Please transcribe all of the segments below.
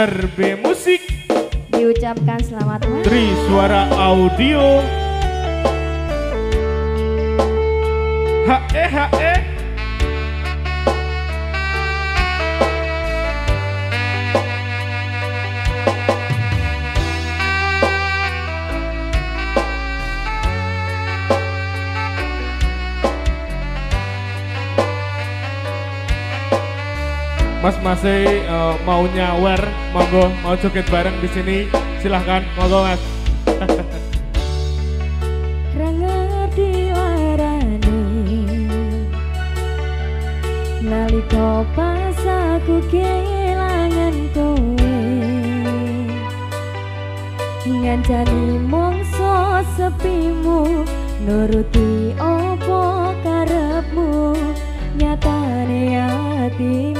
RB Musik. Diucapkan selamat malam. Tri Suara Audio. HE HE Mas masih uh, mau nyawer, monggo mau joget bareng di sini, silahkan, monggo mas. Rangerti warani Nalika pas aku kehilangan kowe. Ngancani mongso sepimu Nuruti opo karepmu. Nyatane hatimu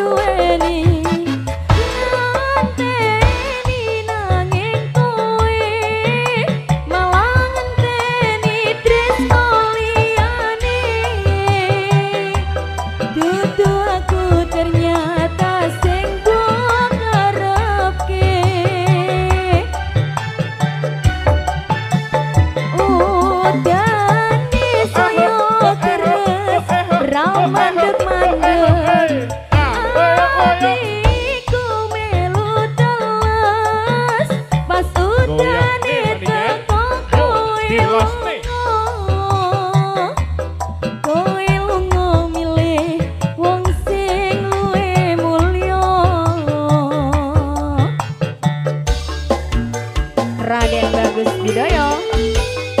Raden Bagus Bidoyo.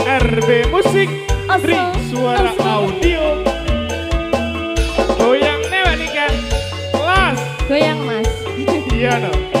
RB Musik Tri Suara Audio Goyang mas. Iya no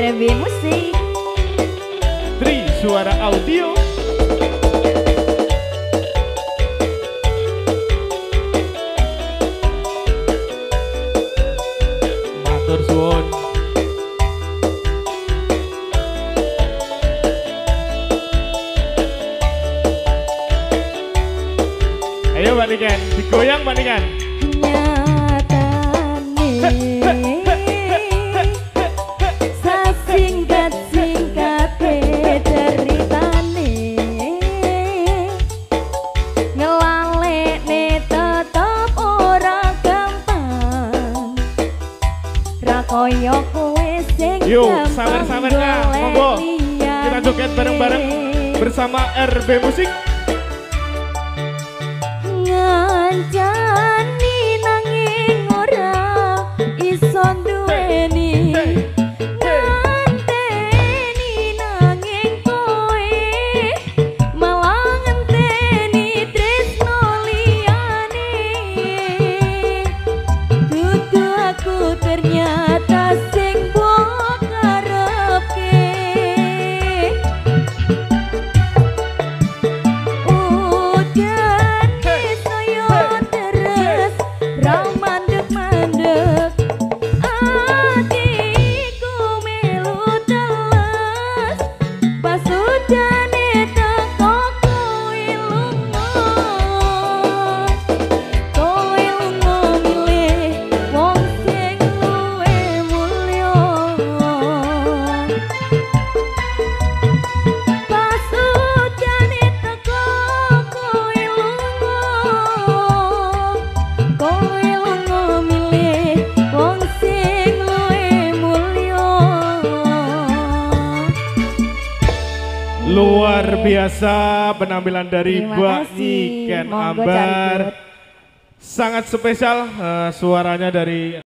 RB Musik. Tri Suara Audio. Matur suwun. Ayo Pak Niken, digoyang Pak Niken. Nyatane Yuk, sawer-sawer Kak. Monggo. Kita joget bareng-bareng bersama RB Musik. Luar biasa penampilan dari Mbak. Niken Ambar. Sangat spesial eh, suaranya dari